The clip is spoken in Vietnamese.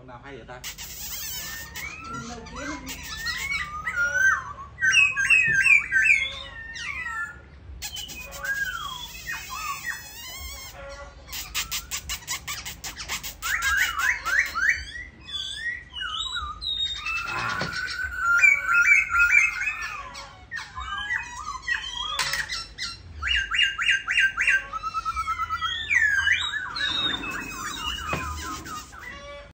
đoạn nào hay vậy ta?